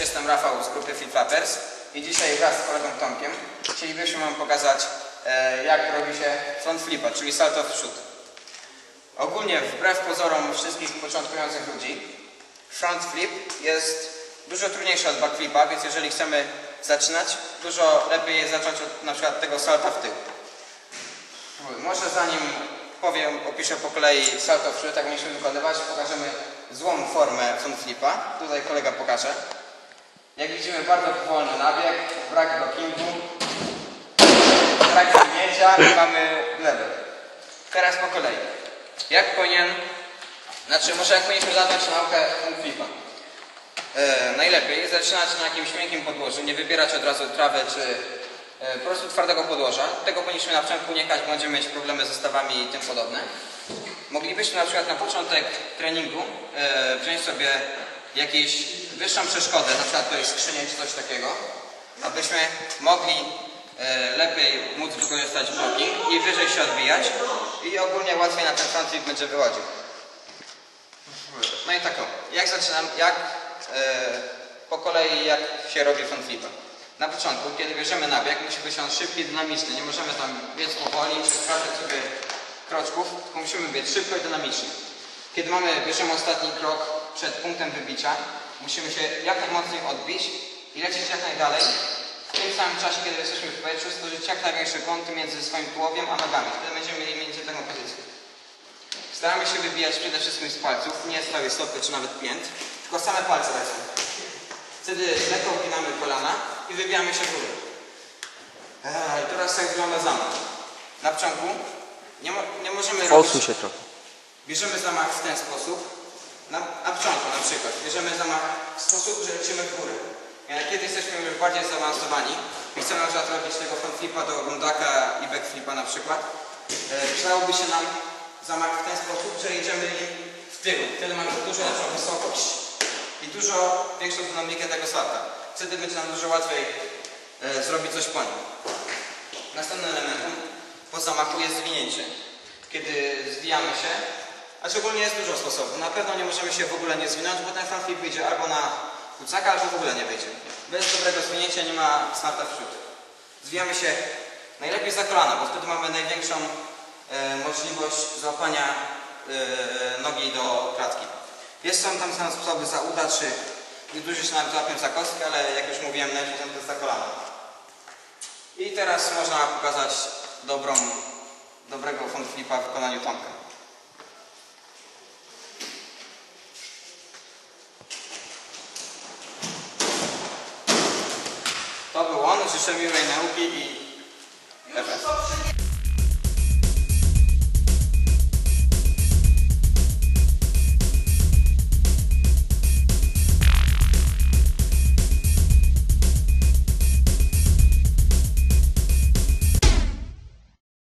jestem Rafał z grupy Flip Flappers i dzisiaj wraz z kolegą Tomkiem chcielibyśmy Wam pokazać e, jak robi się front flipa, czyli salto w przód. Ogólnie wbrew pozorom wszystkich początkujących ludzi front flip jest dużo trudniejszy od backflipa, więc jeżeli chcemy zaczynać, dużo lepiej jest zacząć od na przykład tego salta w tył. Może zanim powiem, opiszę po kolei salto w przód, jak mieliśmy wykonywać, pokażemy złą formę front flipa. Tutaj kolega pokaże. Jak widzimy bardzo powolny nabieg, brak blockingu, brak zwinięcia i mamy level. Teraz po kolei. Jak powinien, znaczy może jak powinniśmy zacząć naukę flipa. E, najlepiej zaczynać na jakimś miękkim podłożu, nie wybierać od razu trawy czy e, po prostu twardego podłoża. Tego powinniśmy na początku unikać, bo będziemy mieć problemy ze stawami i tym podobne. Moglibyśmy na przykład na początek treningu e, wziąć sobie jakąś wyższą przeszkodę, na przykład tutaj skrzynię czy coś takiego, abyśmy mogli e, lepiej móc wykorzystać blocking i wyżej się odbijać i ogólnie łatwiej na ten front flip będzie wychodził. No i tak o, jak zaczynam, jak e, po kolei jak się robi front flipa. Na początku, kiedy bierzemy nabieg, musi być on szybki, dynamiczny. Nie możemy tam biec powoli, czy sprawdzać sobie kroczków, tylko musimy biec szybko i dynamicznie. Kiedy mamy, bierzemy ostatni krok przed punktem wybicia, musimy się jak najmocniej odbić i lecieć jak najdalej. W tym samym czasie, kiedy jesteśmy w powietrzu, stworzyć jak największe kąty między swoim tułowiem a nogami. Wtedy będziemy mieli między taką pozycję. Staramy się wybijać przede wszystkim z palców, nie z całej stopy czy nawet pięt, tylko same palce lecą. Wtedy lekko uginamy kolana i wybijamy się w górę. Eee, i teraz jak wygląda zamach. Na początku nie, mo nie możemy robić... Odsuń się trochę. Bierzemy zamach w ten sposób. Na początku na przykład. Bierzemy zamach w sposób, że lecimy w górę. Ale kiedy jesteśmy już bardziej zaawansowani i chcemy na przykład robić tego front flipa do rundaka i back flipa na przykład, e, przydałoby się nam zamach w ten sposób, że jedziemy w tył. Wtedy mamy dużo lepszą wysokość i dużo większą dynamikę tego salta. Wtedy będzie nam dużo łatwiej e, zrobić coś po nim. Następnym elementem po zamachu jest zwinięcie. Kiedy zwijamy się, a szczególnie jest dużo sposobów. Na pewno nie możemy się w ogóle nie zwinąć, bo ten front flip wyjdzie albo na kucaka, albo w ogóle nie wyjdzie. Bez dobrego zwinięcia nie ma starta w przód. Zwijamy się najlepiej za kolana, bo wtedy mamy największą e, możliwość złapania e, nogi do klatki. Jest są tam same sposoby za uda, czy niektórzy się nawet łapią za kostkę, ale jak już mówiłem, najlepiej to za kolana. I teraz można pokazać dobrą, dobrego front flipa w wykonaniu Tomka. Just send me right now. Okay.